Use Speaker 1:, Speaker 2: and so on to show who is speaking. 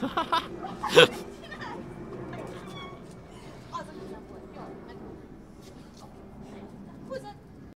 Speaker 1: 哈哈哈